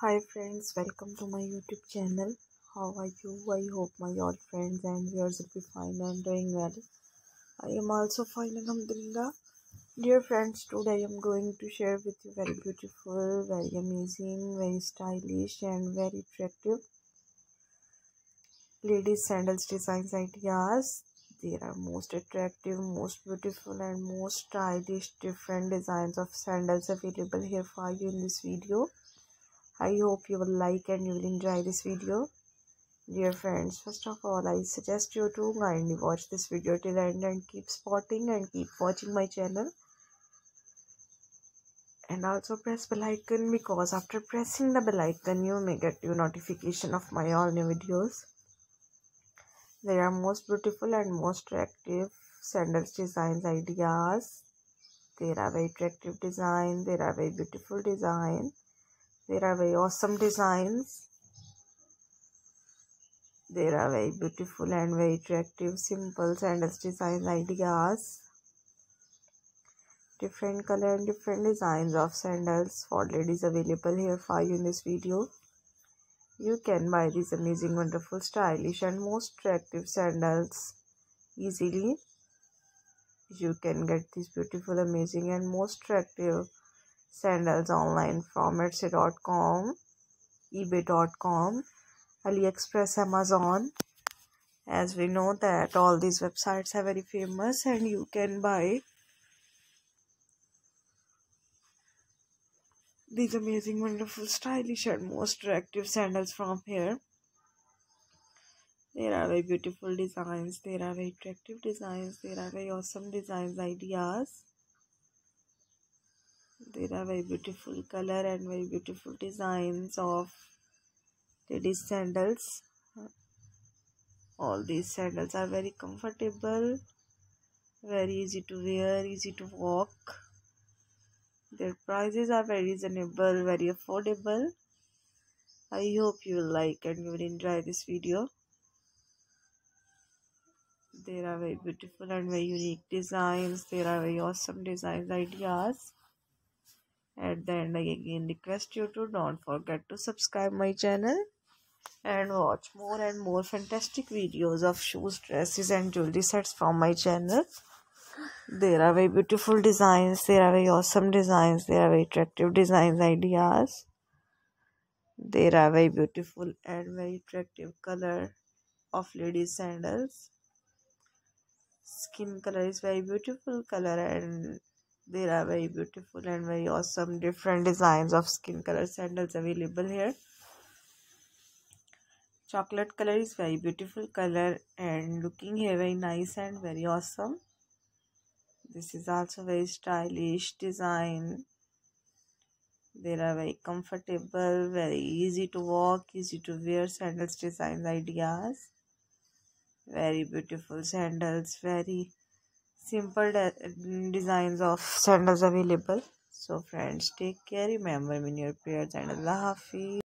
Hi friends, welcome to my YouTube channel. How are you? I hope my all friends and viewers will be fine and doing well. I am also fine, Alhamdulillah. Dear friends, today I am going to share with you very beautiful, very amazing, very stylish and very attractive ladies sandals designs ideas. There are most attractive, most beautiful and most stylish different designs of sandals available here for you in this video I hope you will like and you will enjoy this video. Dear friends, first of all, I suggest you to kindly watch this video till end and keep spotting and keep watching my channel. And also press bell icon because after pressing the bell icon, you may get your notification of my all new videos. They are most beautiful and most attractive sandals designs ideas. There are very attractive design. There are very beautiful design there are very awesome designs. There are very beautiful and very attractive simple sandals design ideas different color and different designs of sandals for ladies available here for you in this video. You can buy these amazing wonderful stylish and most attractive sandals easily. You can get these beautiful amazing and most attractive sandals online from etsy.com ebay.com aliexpress amazon. As we know that all these websites are very famous and you can buy these amazing wonderful stylish and most attractive sandals from here. There are very beautiful designs there are very attractive designs there are very awesome designs ideas there are very beautiful color and very beautiful designs of ladies sandals. All these sandals are very comfortable very easy to wear easy to walk. Their prices are very reasonable very affordable. I hope you will like and you will enjoy this video. There are very beautiful and very unique designs. There are very awesome designs ideas at the end i again request you to don't forget to subscribe my channel and watch more and more fantastic videos of shoes dresses and jewelry sets from my channel. There are very beautiful designs there are very awesome designs there are very attractive designs ideas. There are very beautiful and very attractive color of ladies sandals. Skin color is very beautiful color and there are very beautiful and very awesome different designs of skin color sandals available here. Chocolate color is very beautiful color and looking here very nice and very awesome. This is also very stylish design. There are very comfortable very easy to walk easy to wear sandals design ideas. Very beautiful sandals very simple de designs of sandals available. So friends take care remember me in your prayers and allah hafiz